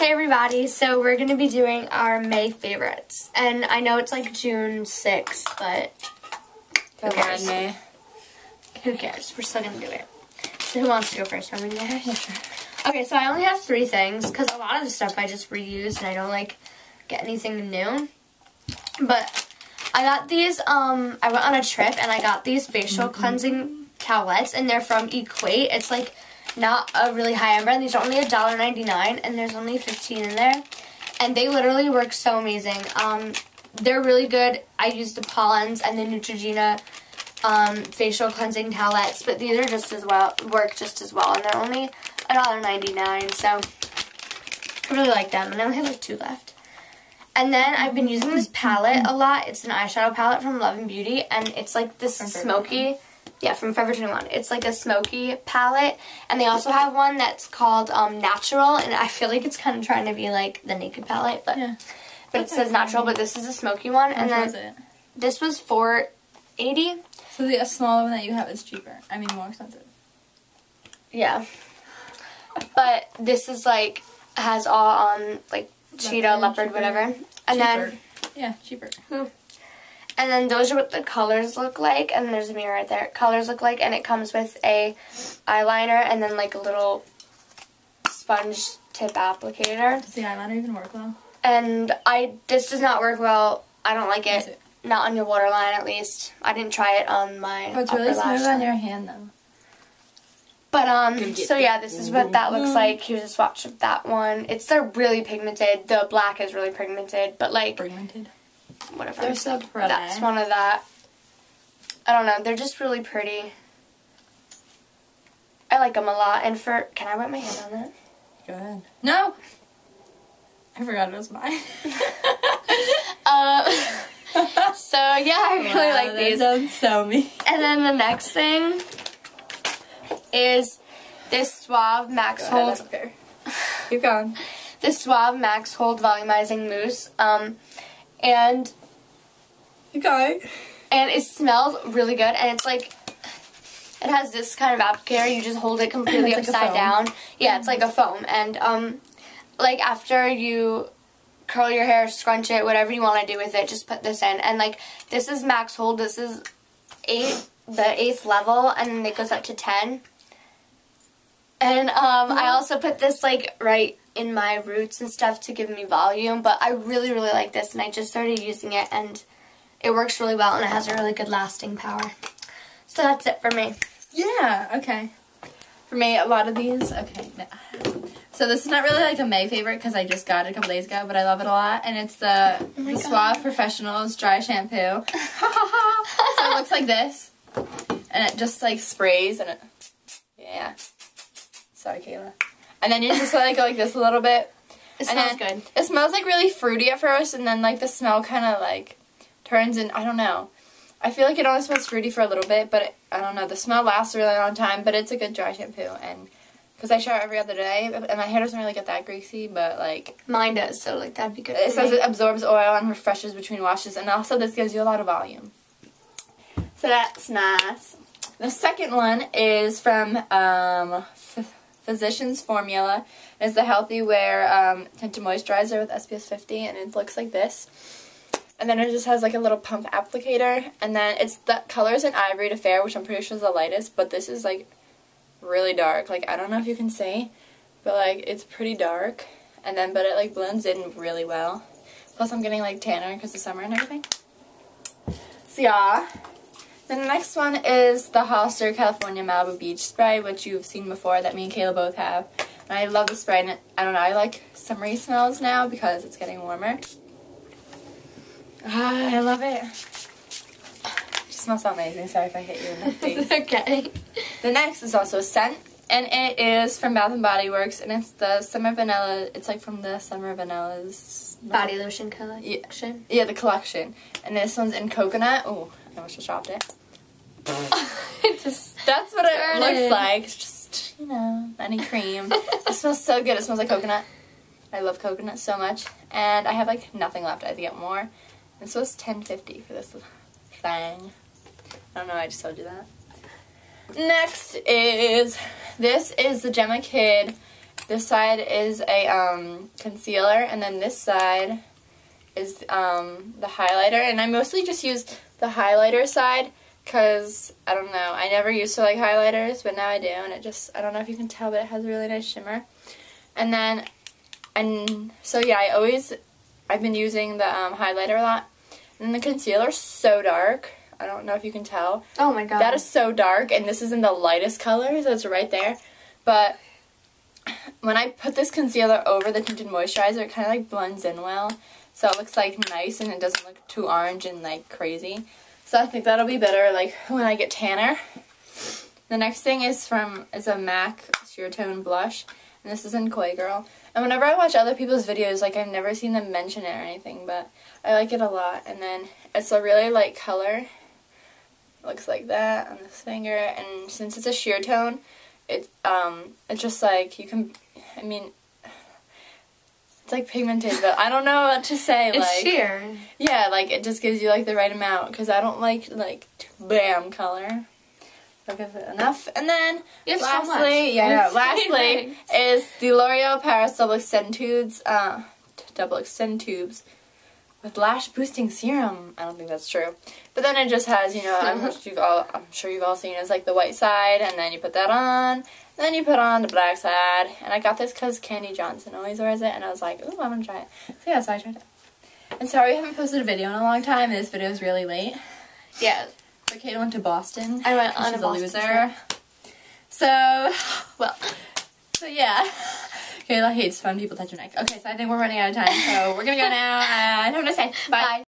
Hey everybody, so we're gonna be doing our May favorites. And I know it's like June 6th, but Come cares? May. who cares? We're still gonna do it. So who wants to go first? Remember guys? Okay, so I only have three things because a lot of the stuff I just reuse and I don't like get anything new. But I got these, um, I went on a trip and I got these facial cleansing towelettes and they're from Equate. It's like not a really high end brand. These are only $1.99 and there's only 15 in there. And they literally work so amazing. Um, they're really good. I use the Pollens and the Neutrogena um, facial cleansing towelettes, but these are just as well, work just as well. And they're only $1.99, so I really like them. And I only have like two left. And then I've been using this palette a lot. It's an eyeshadow palette from Love and Beauty, and it's like this smoky. Yeah, from Forever 21. It's like a smoky palette, and they also have one that's called um, Natural, and I feel like it's kind of trying to be like the Naked palette, but Yeah. but it says Natural, but this is a smoky one, How and was then it? this was 480. So the smaller one that you have is cheaper. I mean, more expensive. Yeah. But this is like has all um like cheetah, Leopard, leopard, cheaper. whatever. And then yeah, cheaper. And then those are what the colors look like and there's a mirror right there. Colors look like and it comes with a eyeliner and then like a little sponge tip applicator. Does the eyeliner even work well? And I this does not work well. I don't like it. it? Not on your waterline at least. I didn't try it on my Oh, it's upper really smooth on your hand though. But um, so yeah, this is what that looks like. Here's a swatch of that one. It's they're really pigmented. The black is really pigmented, but like Pigmented. Whatever. They're so pretty. That's one of that. I don't know. They're just really pretty. I like them a lot. And for can I wet my hand on it? Go ahead. No. I forgot it was mine. Uh, so yeah, I really Wow, like that these. sounds so me. And then the next thing is this Suave Max Go ahead, Hold don't care. Keep going. the Suave Max Hold Volumizing Mousse. Um, and going. and it smells really good. And it's like it has this kind of applicator. You just hold it completely like upside foam. down. Yeah, it's like a foam. And um, like after you curl your hair, scrunch it, whatever you want to do with it, just put this in. And like this is Max Hold. This is eight, the eighth level, and then it goes up to ten. And um, I also put this like right in my roots and stuff to give me volume. But I really, really like this, and I just started using it, and it works really well, and it has a really good lasting power. So that's it for me. Yeah, okay. For me, a lot of these, okay. no. So this is not really like a May favorite because I just got it a couple days ago, but I love it a lot. And it's the Oh Suave Professionals Dry Shampoo. so it looks like this. And it just like sprays and it, yeah. Sorry, Kayla. And then you just let it go like this a little bit. It And smells good. It smells like really fruity at first, and then like the smell kind of like turns in. I don't know. I feel like it only smells fruity for a little bit, but it, I don't know. The smell lasts a really long time, but it's a good dry shampoo, and because I shower every other day, and my hair doesn't really get that greasy, but like Mine does, so like that'd be good. it says me. it absorbs oil and refreshes between washes, and also this gives you a lot of volume. So that's nice. The second one is from um, Physicians Formula. It's the Healthy Wear um, Tinted Moisturizer with SPF 50, and it looks like this. And then it just has like a little pump applicator, and then it's the colors in Ivory to Fair, which I'm pretty sure is the lightest, but this is like really dark. Like I don't know if you can see, but like it's pretty dark, and then but it like blends in really well. Plus I'm getting like tanner because of summer and everything. So yeah. The next one is the Hollister California Malibu Beach Spray, which you've seen before that me and Kayla both have. And I love the spray, and it, I don't know, I like summery smells now because it's getting warmer. Ah, I love it. It smells so amazing. Sorry if I hit you in the face. okay. The next is also a scent, and it is from Bath and Body Works, and it's the Summer Vanilla. It's like from the Summer Vanillas Body lotion collection. Yeah, the collection. And this one's in coconut. Oh, I almost just dropped it. it just That's what it looks like. It's just you know, any cream. it smells so good. It smells like coconut. I love coconut so much, and I have like nothing left. I have to get more. This was ten fifty for this thing. I don't know. I just told you that. Next is this is the Jemma Kidd this side is a um, concealer, and then this side is um, the highlighter. And I mostly just use the highlighter side because, I don't know, I never used to like highlighters, but now I do. And it just, I don't know if you can tell, but it has a really nice shimmer. And then, and so yeah, I always, I've been using the um, highlighter a lot. And the concealer's so dark. I don't know if you can tell. Oh my god. That is so dark, and this is in the lightest color, so it's right there. But when I put this concealer over the tinted moisturizer, it kind of like blends in well. So it looks like nice and it doesn't look too orange and like crazy. So I think that'll be better like when I get tanner. The next thing is from is a MAC Sheer Tone blush. And this is in Coygirl. And whenever I watch other people's videos, like I've never seen them mention it or anything, but I like it a lot. And then it's a really light color. looks like that on this finger. And since it's a sheer tone, it um it's just like you can I mean it's like pigmented, but I don't know what to say. it's like sheer. yeah, like it just gives you like the right amount because I don't like like bam color. Give it enough, and then have so lastly, yeah, lastly is the L'Oreal Paris Double Extend Tubes, uh, Double Extend Tubes with lash boosting serum. I don't think that's true, but then it just has you know I'm, you've all, I'm sure you've all seen it's like the white side, and then you put that on, then you put on the black side, and I got this because Candy Johnson always wears it, and I was like, ooh, I'm gonna try it. So yeah, so I tried it. And sorry, we haven't posted a video in a long time. and This video is really late. Yeah. But Kate went to Boston. I went on a she's Boston loser. So, Well, so yeah. Kayla hates fun people touch her neck. Okay, so I think we're running out of time. So we're gonna go now. And have a nice day. Bye. bye.